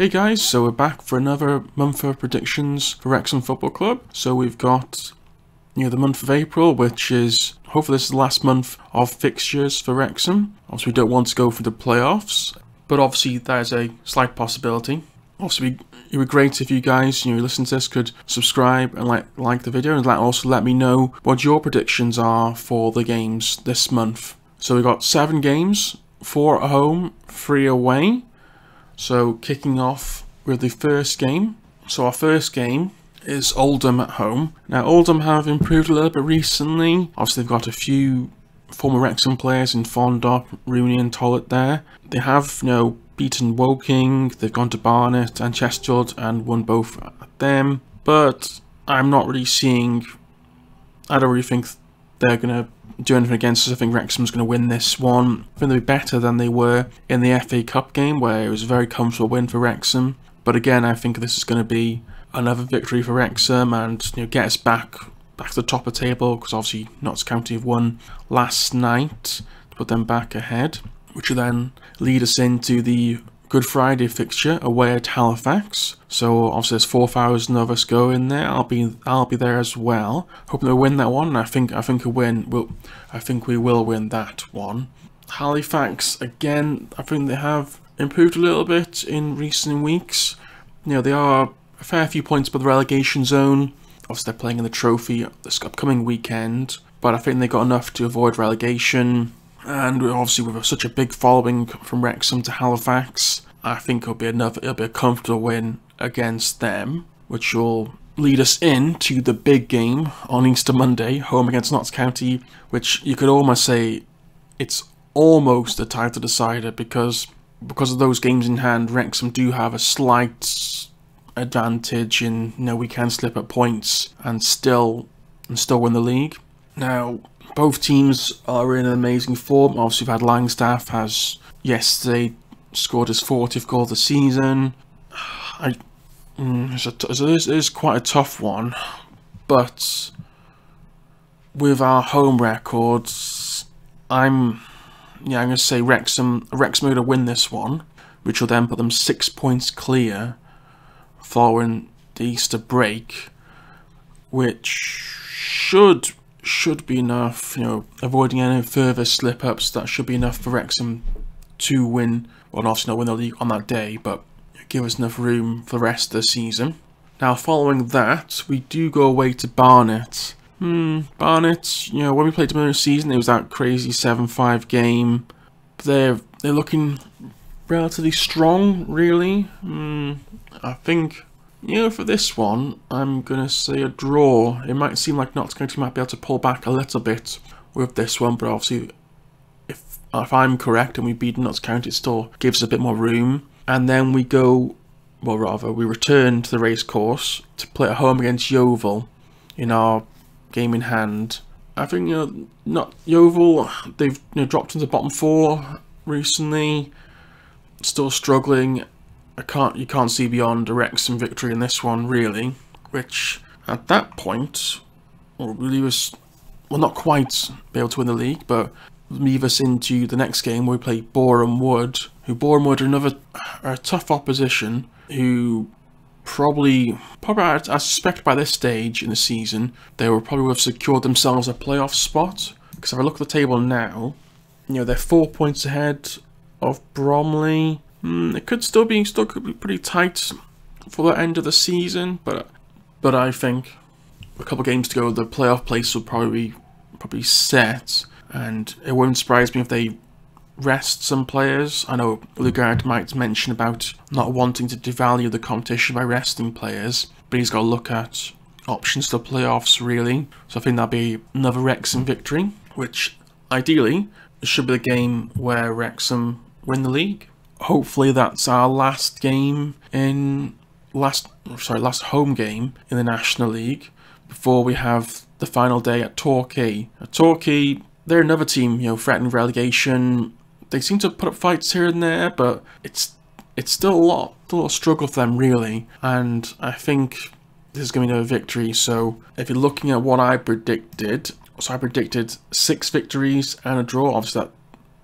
Hey guys, so we're back for another month of predictions for Wrexham Football Club. So we've got you know the month of April, which is hopefully this is the last month of fixtures for Wrexham. Obviously we don't want to go for the playoffs, but obviously there's a slight possibility. Obviously it would be great if you guys, you know, listen to this could subscribe and like like the video and also let me know what your predictions are for the games this month. So we've got seven games, four at home, three away. So kicking off with the first game. So our first game is Oldham at home. Now Oldham have improved a little bit recently. Obviously they've got a few former Wrexham players in Fondop, Rooney and Tollitt there. They have, you know, beaten Woking, they've gone to Barnet and Chesterfield and won both at them. But I'm not really seeing, I don't really think they're going to do anything against us. I think Wrexham's going to win this one. I think they'll be better than they were in the FA Cup game, where it was a very comfortable win for Wrexham. But again, I think this is going to be another victory for Wrexham and you know get us back back to the top of the table because obviously Notts County have won last night to put them back ahead, which will then lead us into the Good Friday fixture away at Halifax. So obviously there's four thousand of us going there. I'll be I'll be there as well. Hoping to win that one. I think I think a win will I think we will win that one. Halifax again. I think they have improved a little bit in recent weeks. You know they are a fair few points above the relegation zone. Obviously they're playing in the trophy this upcoming weekend, but I think they got enough to avoid relegation. And obviously with such a big following from Wrexham to Halifax, I think it'll be another it'll be a comfortable win against them, which will lead us into the big game on Easter Monday, home against Notts County, which you could almost say it's almost a title decider because because of those games in hand, Wrexham do have a slight advantage in you know we can slip at points and still and still win the league. Now both teams are in amazing form. Obviously, we've had Langstaff has yesterday scored his 40th goal of the season. I, mm, it's, a, it, is, it is quite a tough one, but with our home records, I'm yeah I'm gonna say Wrexham Wrexham are gonna win this one, which will then put them six points clear following the Easter break, which should should be enough, you know, avoiding any further slip ups, that should be enough for Wrexham to win, well, obviously not win the league on that day, but give us enough room for the rest of the season. Now, following that, we do go away to Barnet. Hmm, Barnet, you know, when we played them in the season, it was that crazy 7 5 game. They're, they're looking relatively strong, really. Hmm, I think you know, for this one, I'm going to say a draw. It might seem like Notts County might be able to pull back a little bit with this one, but obviously, if if I'm correct and we beat Notts County, it still gives a bit more room. And then we go, well, rather, we return to the race course to play at home against Yeovil in our game in hand. I think, you know, not Yeovil, they've you know, dropped into the bottom four recently, still struggling I can't you can't see beyond a Wrexham victory in this one really, which at that point will leave us well not quite be able to win the league, but leave us into the next game where we play Boreham Wood, who Boreham Wood are another are a tough opposition who probably probably I, I suspect by this stage in the season they will probably have secured themselves a playoff spot. Because if I look at the table now, you know they're four points ahead of Bromley. Mm, it could still be still could be pretty tight for the end of the season, but but I think a couple games to go, the playoff place will probably be, probably set, and it won't surprise me if they rest some players. I know Luke Garrard might mention about not wanting to devalue the competition by resting players, but he's got to look at options to playoffs really. So I think that'll be another Wrexham victory, which ideally should be the game where Wrexham win the league hopefully that's our last game in last sorry last home game in the National League before we have the final day at Torquay. At Torquay, they're another team, you know, threatening relegation. They seem to put up fights here and there, but it's it's still a lot, still a struggle for them really. And I think this is going to be a victory. So if you're looking at what I predicted, so I predicted six victories and a draw. Obviously, that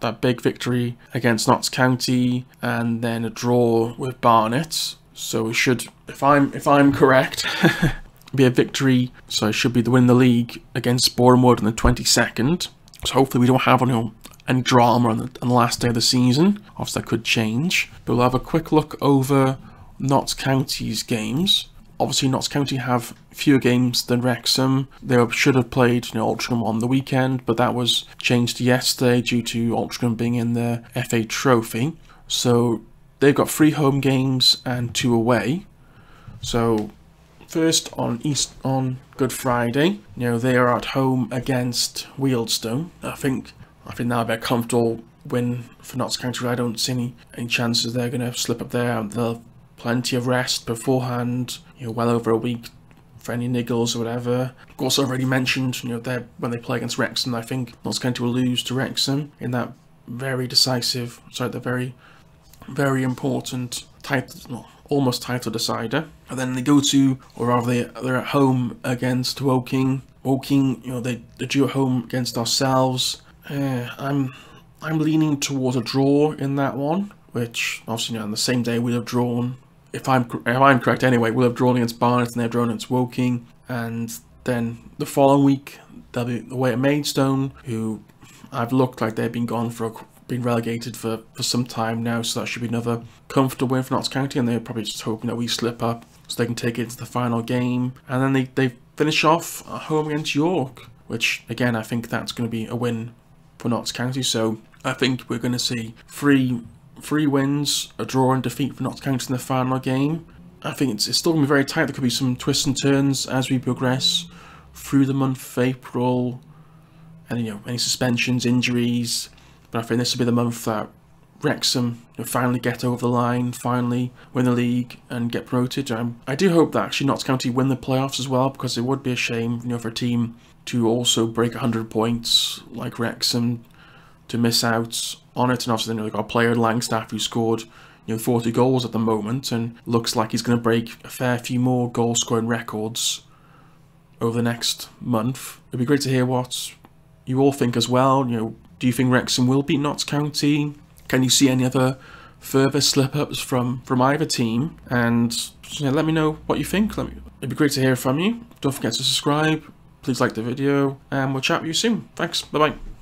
that big victory against Notts County and then a draw with Barnet. So it should, if I'm if I'm correct, be a victory. So it should be the win the league against Boreham Wood on the 22nd. So hopefully we don't have any, any drama on the, on the last day of the season. Obviously that could change. But we'll have a quick look over Notts County's games. Obviously Notts County have fewer games than Wrexham. They should have played you know, Altrincham on the weekend, but that was changed yesterday due to Altrincham being in the FA Trophy. So they've got three home games and two away. So first on East on Good Friday, you know they are at home against Wealdstone. I think I think that'll be a comfortable win for Notts County. I don't see any, any chances they're going to slip up there. They'll plenty of rest beforehand. You know, well over a week for any niggles or whatever. Of course, I already mentioned, you know, they're, when they play against Wrexham, I think Notts County will lose to Wrexham in that very decisive, sorry, the very, very important title, almost title decider. And then they go to, or rather they, they're at home against Woking. Woking, you know, they, they drew at home against ourselves. Uh, I'm I'm leaning towards a draw in that one, which obviously you know, on the same day we'd have drawn. If I'm if I'm correct anyway, we'll have drawn against Barnet and they've drawn against Woking, and then the following week they'll be away at Maidstone, who I've looked like they've been gone for a, been relegated for, for some time now, so that should be another comfortable win for Notts County, and they're probably just hoping that we slip up so they can take it to the final game. And then they, they finish off at home against York, which again I think that's going to be a win for Notts County. So I think we're going to see three three wins, a draw and defeat for Notts County in the final game. I think it's, it's still going to be very tight. There could be some twists and turns as we progress through the month of April. And, you know, any suspensions, injuries. But I think this will be the month that Wrexham will finally get over the line, finally win the league and get promoted. Um, I do hope that actually Notts County win the playoffs as well because it would be a shame, you know, for a team to also break 100 points like Wrexham to miss out on it. And obviously, you've got a player Langstaff who scored you know 40 goals at the moment and looks like he's going to break a fair few more goal scoring records over the next month. It'd be great to hear what you all think as well. You know, do you think Wrexham will beat Notts County? Can you see any other further slip-ups from from either team? And you know, let me know what you think. Let me, it'd be great to hear from you. Don't forget to subscribe. Please like the video, and we'll chat with you soon. Thanks. Bye bye.